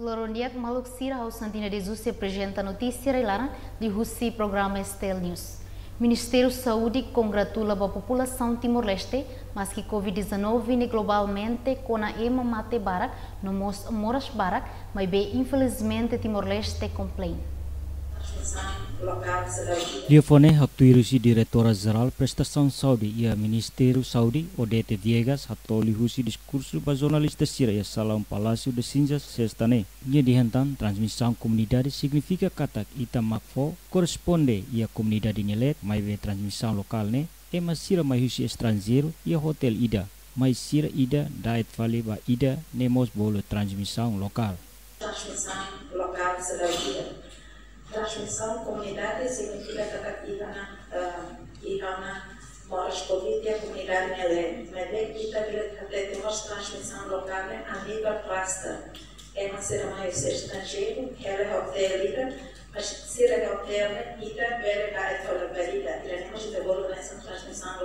Lorondiak Maluk Sira Santina de se apresenta notícia relara de Russi programa Estel News. Ministério Saúde congratula a população Timor-Leste, mas que Covid-19 globalmente com a ema mate barak, no moras barak, mas bem infelizmente Timor-Leste complain. Liofone Haktuirusi Diretora-Geral Prestação Saudi ia Ministério Saudi Odete Viegas hatoli husi diskurso ba jornalista sira ia salam Palácio de Cinzas sestane. Ia dihentan transmissão comunidade significa katak ita makfo corresponde ia comunidade nyelet mai ve transmissão local ne ema sira mai husi estrangeiro ia hotel ida mai sira ida daet vale ba ida nemos bolo transmissão local. Transmissão transmissão comunitária significa que aqui Ivana, uh, Ivana Moraskovic e a comunidade Melé. Melé quita pretendemos transmissão local a nível plasta É uma cerimônia estrangeira, ela é hotel, mas se ela é obterida, a bela, da, é tola, bela, teremos de devolver essa transmissão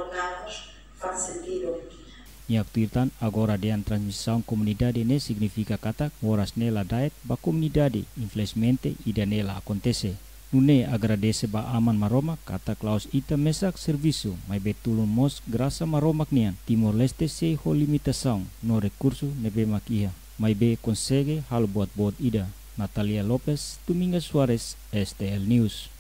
Nyak tirtan agora dean transmissão comunidade ne significa kata moras nela daet ba comunidade infelizmente ida nela acontece. Nune agradece ba aman maroma kata Klaus ita mesak serviço mai betulun mos grasa maromak nian Timor Leste se ho limitação no recurso nebe makia. Mai be consegue hal buat buat ida. Natalia Lopez, Domingues Suarez, STL News.